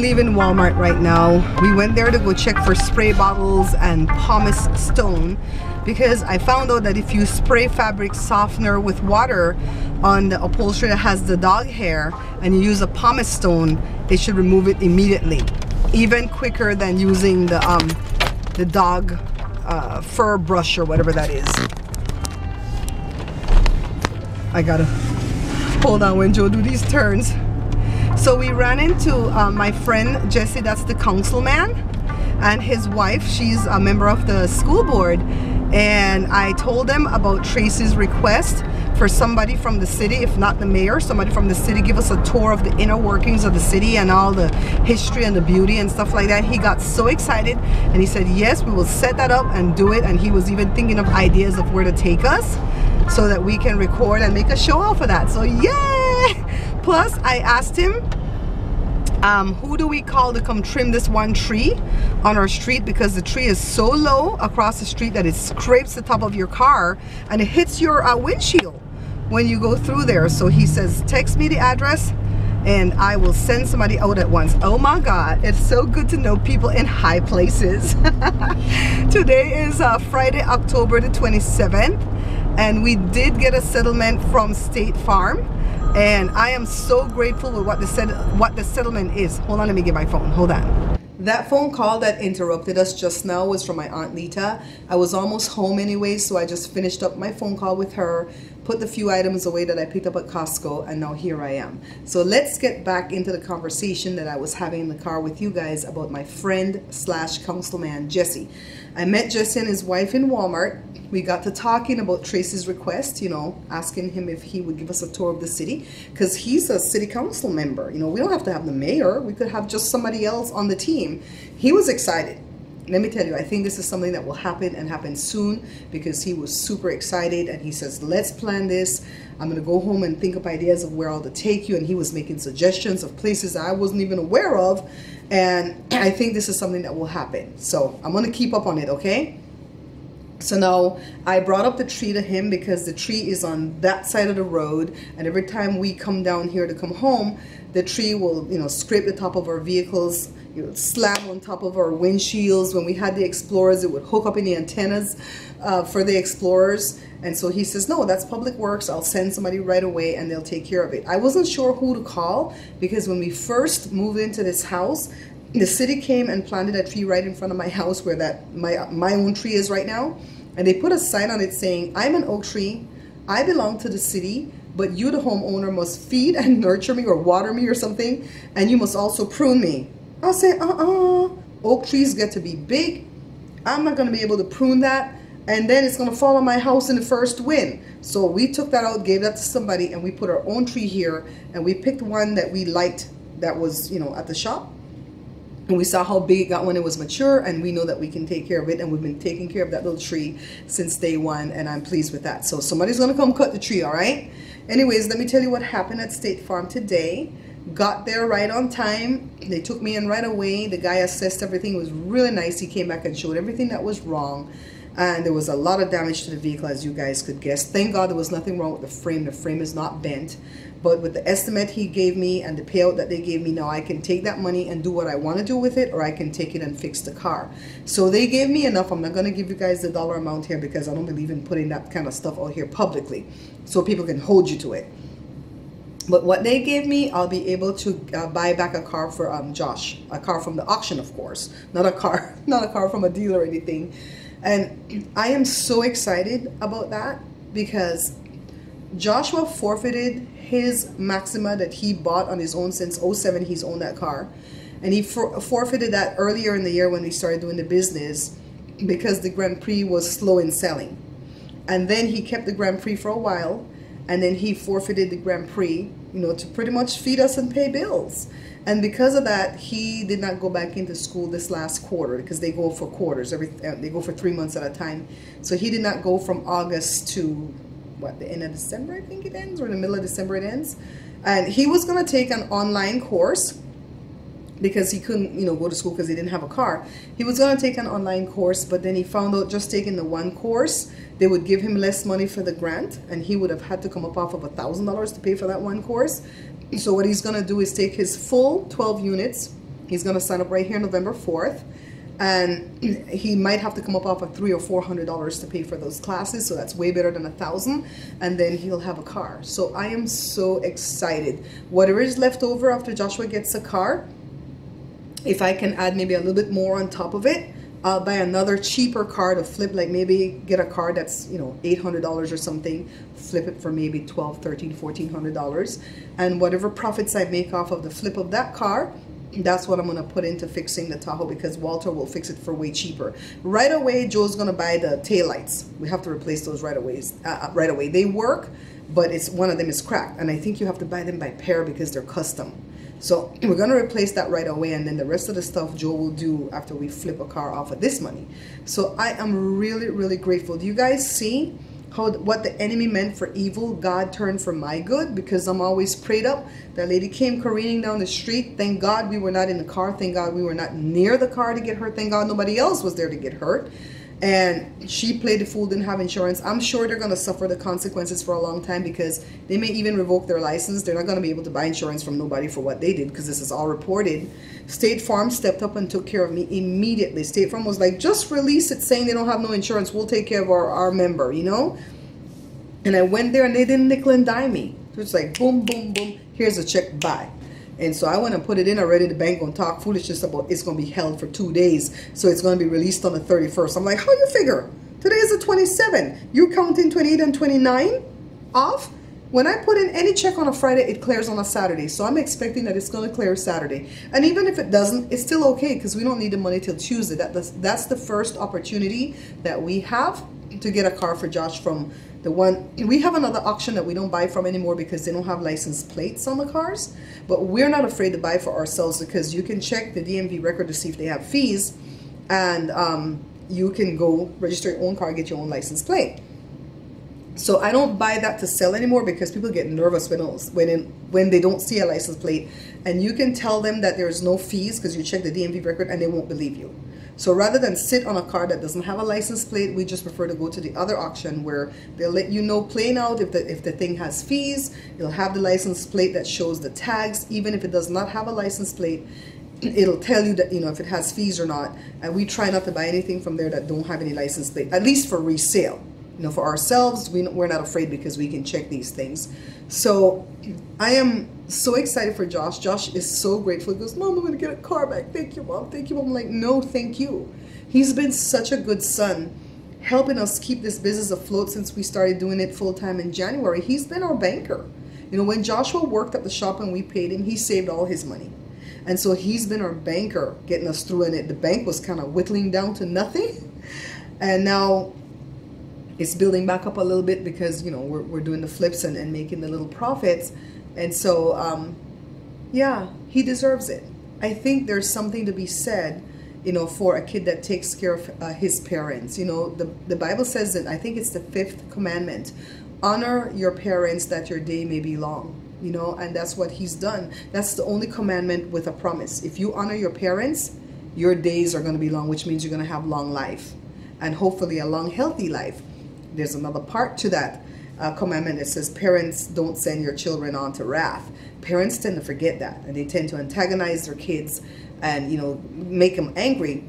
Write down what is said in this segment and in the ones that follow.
leaving Walmart right now. We went there to go check for spray bottles and pumice stone because I found out that if you spray fabric softener with water on the upholstery that has the dog hair and you use a pumice stone, it should remove it immediately. Even quicker than using the, um, the dog uh, fur brush or whatever that is. I gotta hold on when Joe do these turns. So we ran into uh, my friend Jesse, that's the councilman, and his wife, she's a member of the school board. And I told them about Tracy's request for somebody from the city, if not the mayor, somebody from the city give us a tour of the inner workings of the city and all the history and the beauty and stuff like that. He got so excited and he said, yes, we will set that up and do it. And he was even thinking of ideas of where to take us so that we can record and make a show off of that. So yay! Plus, I asked him, um, who do we call to come trim this one tree on our street because the tree is so low across the street that it scrapes the top of your car and it hits your uh, windshield when you go through there. So he says, text me the address and I will send somebody out at once. Oh my God, it's so good to know people in high places. Today is uh, Friday, October the 27th and we did get a settlement from State Farm and I am so grateful with what the set what the settlement is. Hold on, let me get my phone. Hold on. That phone call that interrupted us just now was from my Aunt Lita. I was almost home anyway, so I just finished up my phone call with her, put the few items away that I picked up at Costco, and now here I am. So let's get back into the conversation that I was having in the car with you guys about my friend slash councilman, Jesse. I met Jesse and his wife in Walmart we got to talking about Tracy's request, you know, asking him if he would give us a tour of the city because he's a city council member. You know, we don't have to have the mayor. We could have just somebody else on the team. He was excited. Let me tell you, I think this is something that will happen and happen soon because he was super excited and he says, let's plan this. I'm going to go home and think up ideas of where I'll take you. And he was making suggestions of places I wasn't even aware of. And I think this is something that will happen. So I'm going to keep up on it, okay? So now I brought up the tree to him because the tree is on that side of the road and every time we come down here to come home, the tree will, you know, scrape the top of our vehicles, you know, slam on top of our windshields. When we had the Explorers, it would hook up in the antennas uh, for the Explorers. And so he says, no, that's Public Works. I'll send somebody right away and they'll take care of it. I wasn't sure who to call because when we first moved into this house, the city came and planted a tree right in front of my house where that my my own tree is right now and they put a sign on it saying i'm an oak tree i belong to the city but you the homeowner must feed and nurture me or water me or something and you must also prune me i'll say uh-uh oak trees get to be big i'm not going to be able to prune that and then it's going to fall on my house in the first wind so we took that out gave that to somebody and we put our own tree here and we picked one that we liked that was you know at the shop and we saw how big it got when it was mature and we know that we can take care of it and we've been taking care of that little tree since day one and I'm pleased with that. So somebody's gonna come cut the tree, all right? Anyways, let me tell you what happened at State Farm today. Got there right on time. They took me in right away. The guy assessed everything. It was really nice. He came back and showed everything that was wrong and there was a lot of damage to the vehicle as you guys could guess thank god there was nothing wrong with the frame the frame is not bent but with the estimate he gave me and the payout that they gave me now I can take that money and do what I want to do with it or I can take it and fix the car so they gave me enough I'm not going to give you guys the dollar amount here because I don't believe in putting that kind of stuff out here publicly so people can hold you to it but what they gave me I'll be able to uh, buy back a car for um, Josh a car from the auction of course not a car not a car from a dealer or anything. And I am so excited about that because Joshua forfeited his Maxima that he bought on his own since 07 he's owned that car. And he for forfeited that earlier in the year when we started doing the business because the Grand Prix was slow in selling. And then he kept the Grand Prix for a while and then he forfeited the Grand Prix you know to pretty much feed us and pay bills. And because of that he did not go back into school this last quarter because they go for quarters every uh, they go for three months at a time. So he did not go from August to what the end of December I think it ends or in the middle of December it ends. And he was going to take an online course because he couldn't you know go to school because he didn't have a car he was going to take an online course but then he found out just taking the one course they would give him less money for the grant and he would have had to come up off of a thousand dollars to pay for that one course so what he's going to do is take his full 12 units He's gonna sign up right here November 4th. And he might have to come up off of three or four hundred dollars to pay for those classes, so that's way better than a thousand. And then he'll have a car. So I am so excited. Whatever is left over after Joshua gets a car, if I can add maybe a little bit more on top of it, I'll buy another cheaper car to flip, like maybe get a car that's, you know, $800 or something, flip it for maybe 12, 13, 1400 dollars And whatever profits I make off of the flip of that car, that's what I'm going to put into fixing the Tahoe because Walter will fix it for way cheaper. Right away, Joe's going to buy the tail lights. We have to replace those right away. Uh, uh, right away. They work, but it's one of them is cracked. And I think you have to buy them by pair because they're custom. So we're going to replace that right away and then the rest of the stuff Joe will do after we flip a car off of this money. So I am really, really grateful. Do you guys see how what the enemy meant for evil, God turned for my good because I'm always prayed up. That lady came careening down the street. Thank God we were not in the car. Thank God we were not near the car to get hurt. Thank God nobody else was there to get hurt and she played the fool didn't have insurance. I'm sure they're going to suffer the consequences for a long time because they may even revoke their license. They're not going to be able to buy insurance from nobody for what they did because this is all reported. State farm stepped up and took care of me immediately. State farm was like just release it saying they don't have no insurance. We'll take care of our, our member you know? And i went there and they didn't nickel and dime me. So it's like boom boom boom here's a check bye and so I went and put it in already. The bank gonna talk foolishness about it's gonna be held for two days. So it's gonna be released on the 31st. I'm like, how you figure? Today is the 27. You counting 28 and 29 off? When I put in any check on a Friday, it clears on a Saturday. So I'm expecting that it's going to clear Saturday. And even if it doesn't, it's still okay because we don't need the money till Tuesday. That, that's, that's the first opportunity that we have to get a car for Josh from the one, we have another auction that we don't buy from anymore because they don't have license plates on the cars. But we're not afraid to buy for ourselves because you can check the DMV record to see if they have fees. And um, you can go register your own car, get your own license plate. So I don't buy that to sell anymore because people get nervous when when in, when they don't see a license plate, and you can tell them that there's no fees because you check the DMV record and they won't believe you. So rather than sit on a car that doesn't have a license plate, we just prefer to go to the other auction where they'll let you know plain out if the, if the thing has fees, it'll have the license plate that shows the tags, even if it does not have a license plate, it'll tell you that, you know, if it has fees or not. And we try not to buy anything from there that don't have any license plate, at least for resale. You know, for ourselves, we, we're not afraid because we can check these things. So I am so excited for Josh. Josh is so grateful. He goes, Mom, I'm going to get a car back. Thank you, Mom. Thank you, Mom. I'm like, no, thank you. He's been such a good son, helping us keep this business afloat since we started doing it full time in January. He's been our banker. You know, when Joshua worked at the shop and we paid him, he saved all his money. And so he's been our banker, getting us through in it. The bank was kind of whittling down to nothing. And now it's building back up a little bit because, you know, we're, we're doing the flips and, and making the little profits. And so, um, yeah, he deserves it. I think there's something to be said, you know, for a kid that takes care of uh, his parents. You know, the, the Bible says that I think it's the fifth commandment honor your parents that your day may be long. You know, and that's what he's done. That's the only commandment with a promise. If you honor your parents, your days are going to be long, which means you're going to have long life and hopefully a long, healthy life. There's another part to that uh, commandment that says parents don't send your children on to wrath. Parents tend to forget that and they tend to antagonize their kids and, you know, make them angry.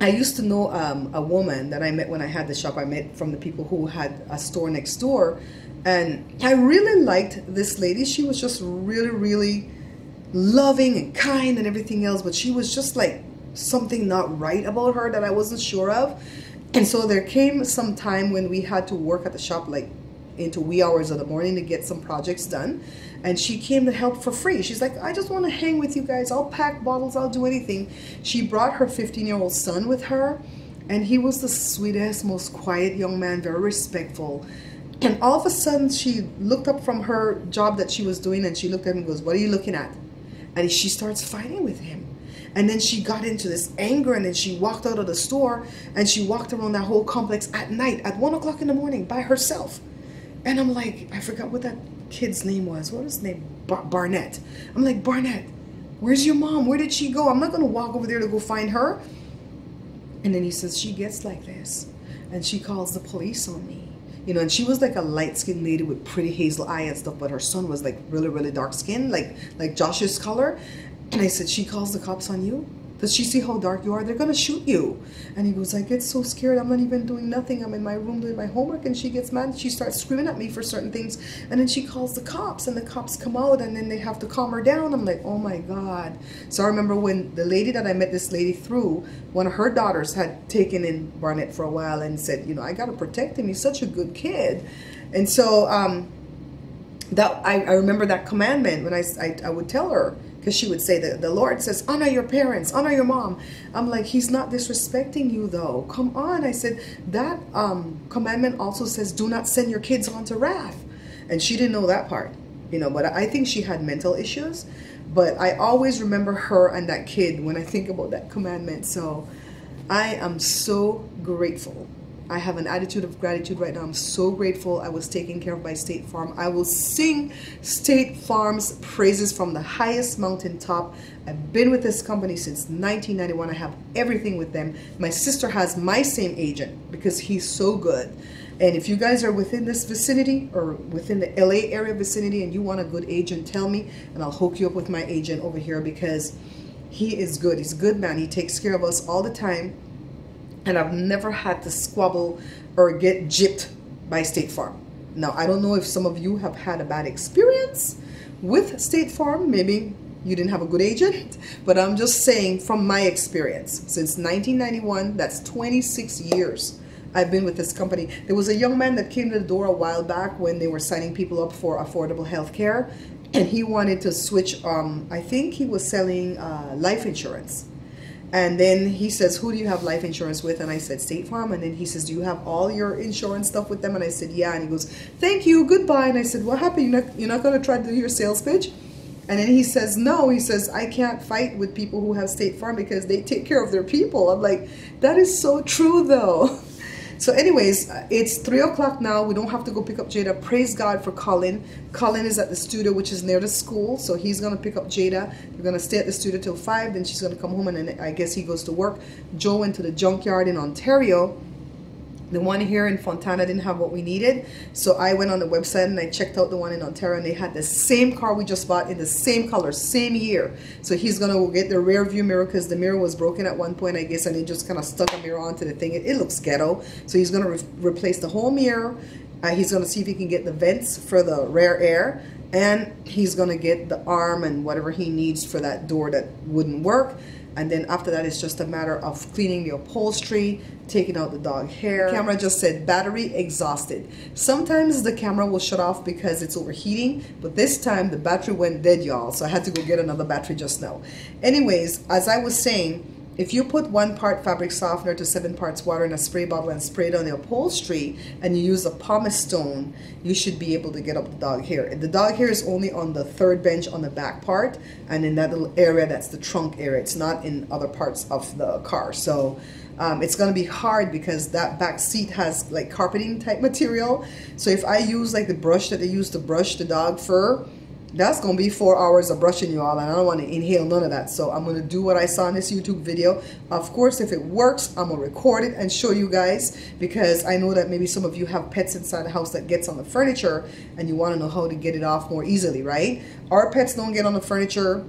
I used to know um, a woman that I met when I had the shop. I met from the people who had a store next door. And I really liked this lady. She was just really, really loving and kind and everything else. But she was just like something not right about her that I wasn't sure of. And so there came some time when we had to work at the shop like into wee hours of the morning to get some projects done. And she came to help for free. She's like, I just want to hang with you guys. I'll pack bottles, I'll do anything. She brought her 15 year old son with her. And he was the sweetest, most quiet young man, very respectful. And all of a sudden, she looked up from her job that she was doing and she looked at him and goes, What are you looking at? And she starts fighting with him. And then she got into this anger and then she walked out of the store and she walked around that whole complex at night at one o'clock in the morning by herself. And I'm like, I forgot what that kid's name was. What was his name? Bar- Barnett. I'm like, Barnett, where's your mom? Where did she go? I'm not going to walk over there to go find her. And then he says, she gets like this. And she calls the police on me. You know, and she was like a light-skinned lady with pretty hazel eye and stuff, but her son was like really, really dark skin, like like Josh's color. And I said, She calls the cops on you? Does she see how dark you are? They're gonna shoot you. And he goes, I get so scared. I'm not even doing nothing. I'm in my room doing my homework. And she gets mad. She starts screaming at me for certain things. And then she calls the cops, and the cops come out, and then they have to calm her down. I'm like, oh my God. So I remember when the lady that I met this lady through, one of her daughters had taken in Barnett for a while and said, you know, I gotta protect him. He's such a good kid. And so um, that I, I remember that commandment when I, I, I would tell her because she would say that the Lord says, honor your parents, honor your mom. I'm like, he's not disrespecting you though. Come on. I said, that um, commandment also says, do not send your kids on to wrath. And she didn't know that part, you know, but I think she had mental issues. But I always remember her and that kid when I think about that commandment. So I am so grateful I have an attitude of gratitude right now. I'm so grateful I was taken care of by State Farm. I will sing State Farm's praises from the highest mountaintop. I've been with this company since 1991. I have everything with them. My sister has my same agent because he's so good. And if you guys are within this vicinity or within the LA area vicinity and you want a good agent, tell me and I'll hook you up with my agent over here because he is good. He's a good man. He takes care of us all the time and I've never had to squabble or get gypped by State Farm. Now, I don't know if some of you have had a bad experience with State Farm. Maybe you didn't have a good agent, but I'm just saying from my experience since 1991, that's 26 years. I've been with this company. There was a young man that came to the door a while back when they were signing people up for affordable health care, and he wanted to switch. Um, I think he was selling uh, life insurance and then he says, Who do you have life insurance with? And I said, State Farm. And then he says, Do you have all your insurance stuff with them? And I said, Yeah. And he goes, Thank you, goodbye. And I said, What happened? You're not, you're not going to try to do your sales pitch? And then he says, No. He says, I can't fight with people who have State Farm because they take care of their people. I'm like, That is so true, though. So, anyways, uh, it's three o'clock now. We don't have to go pick up Jada. Praise God for Colin. Colin is at the studio, which is near the school, so he's gonna pick up Jada. They're gonna stay at the studio till five. Then she's gonna come home, and then I guess he goes to work. Joe went to the junkyard in Ontario the one here in Fontana didn't have what we needed. So I went on the website and I checked out the one in Ontario and they had the same car we just bought in the same color, same year. So he's gonna go get the rear view mirror because the mirror was broken at one point, I guess, and he just kind of stuck a mirror onto the thing. It, it looks ghetto. So he's gonna re replace the whole mirror. Uh, he's gonna see if he can get the vents for the rear air and he's gonna get the arm and whatever he needs for that door that wouldn't work and then after that it's just a matter of cleaning the upholstery taking out the dog hair. The camera just said battery exhausted. Sometimes the camera will shut off because it's overheating but this time the battery went dead y'all. So i had to go get another battery just now. Anyways as i was saying if you put one part fabric softener to seven parts water in a spray bottle and spray it on the upholstery and you use a pumice stone, you should be able to get up the dog hair. The dog hair is only on the third bench on the back part and in that little area that's the trunk area. It's not in other parts of the car. So um, it's going to be hard because that back seat has like carpeting type material. So if I use like the brush that they use to brush the dog fur, that's gonna be four hours of brushing you all and I don't want to inhale none of that. So I'm gonna do what I saw in this YouTube video. Of course if it works I'm gonna record it and show you guys because I know that maybe some of you have pets inside the house that gets on the furniture and you want to know how to get it off more easily right? Our pets don't get on the furniture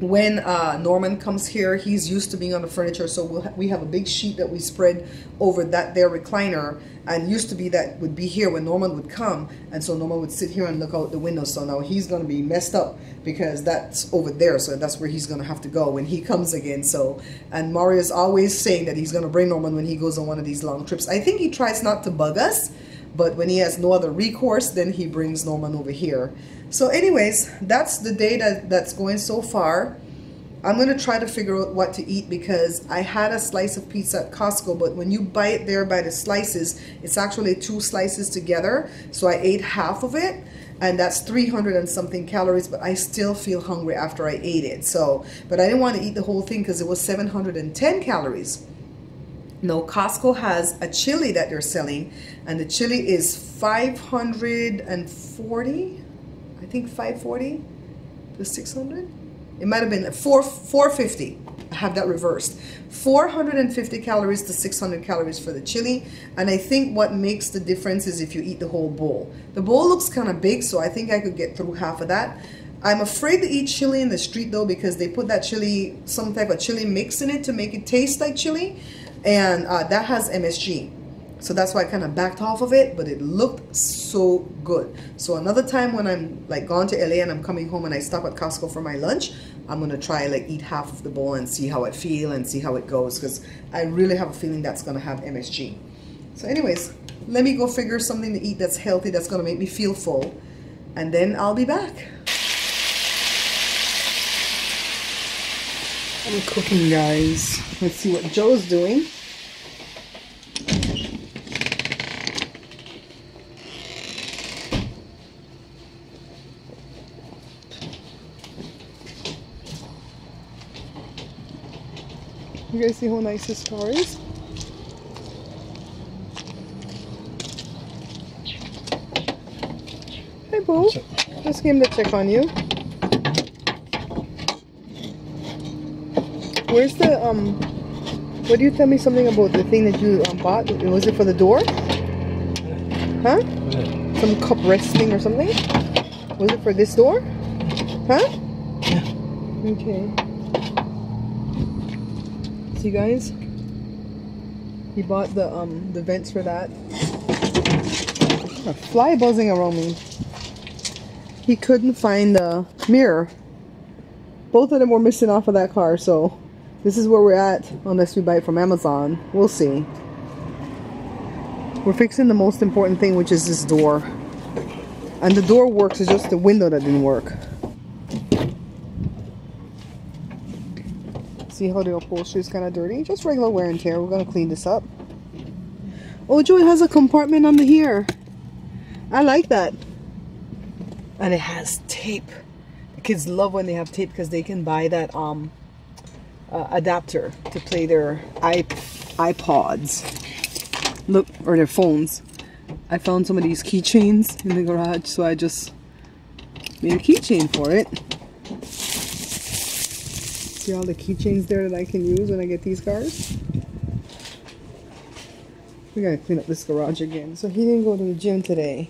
when uh, Norman comes here, he's used to being on the furniture, so we'll ha we have a big sheet that we spread over that there recliner, and used to be that would be here when Norman would come, and so Norman would sit here and look out the window. So now he's going to be messed up because that's over there, so that's where he's going to have to go when he comes again. So, and Mario is always saying that he's going to bring Norman when he goes on one of these long trips. I think he tries not to bug us, but when he has no other recourse, then he brings Norman over here. So anyways, that's the day that, that's going so far. I'm going to try to figure out what to eat because I had a slice of pizza at Costco, but when you buy it there by the slices, it's actually two slices together. So I ate half of it and that's 300 and something calories, but I still feel hungry after I ate it. So, but I didn't want to eat the whole thing because it was 710 calories. No, Costco has a chili that they're selling, and the chili is 540 I think 540 to 600. It might have been 4 450. I have that reversed. 450 calories to 600 calories for the chili. And I think what makes the difference is if you eat the whole bowl. The bowl looks kind of big, so I think I could get through half of that. I'm afraid to eat chili in the street though because they put that chili, some type of chili mix in it to make it taste like chili, and uh, that has MSG. So that's why I kind of backed off of it, but it looked so good. So another time when I'm like gone to LA and I'm coming home and I stop at Costco for my lunch, I'm gonna try like eat half of the bowl and see how I feel and see how it goes because I really have a feeling that's gonna have MSG. So anyways, let me go figure something to eat that's healthy that's gonna make me feel full and then I'll be back. I'm cooking, guys. Let's see what Joe's doing. You guys see how nice this car is? Hey, Boo. Just came to check on you. Where's the um? What do you tell me something about the thing that you um, bought? Was it for the door? Huh? Some cup resting or something? Was it for this door? Huh? Yeah. Okay. See, guys. He bought the um the vents for that. A fly buzzing around me. He couldn't find the mirror. Both of them were missing off of that car, so this is where we're at, unless we buy it from Amazon. We'll see. We're fixing the most important thing, which is this door. And the door works, it's just the window that didn't work. See how the upholstery is kind of dirty? Just regular wear and tear. We're going to clean this up. Oh, Joe, it has a compartment under here. I like that. And it has tape. The kids love when they have tape because they can buy that um uh, adapter to play their iP iPods. Look, or their phones. I found some of these keychains in the garage, so I just made a keychain for it. See all the keychains there that I can use when I get these cars? We gotta clean up this garage again. So he didn't go to the gym today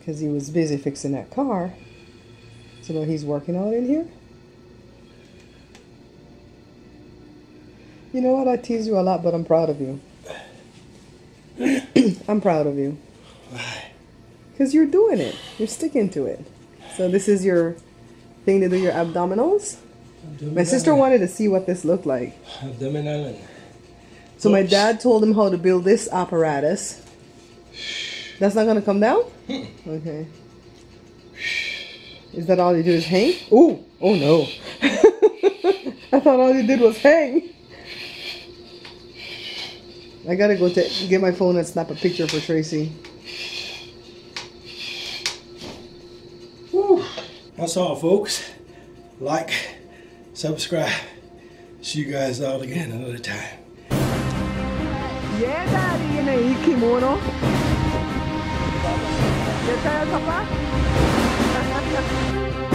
because he was busy fixing that car. So now he's working out in here. You know what? I tease you a lot, but I'm proud of you. I'm proud of you. Why? Because you're doing it. You're sticking to it. So this is your thing to do your abdominals. My sister wanted to see what this looked like. So my dad told him how to build this apparatus. That's not gonna come down? Hmm. Okay. Is that all you do is hang? Ooh! Oh no. I thought all you did was hang. I gotta go to get my phone and snap a picture for Tracy. Whew. That's all, folks. Like, subscribe. See you guys all again another time. Yeah, daddy, yun ay kimono. Yes, papa.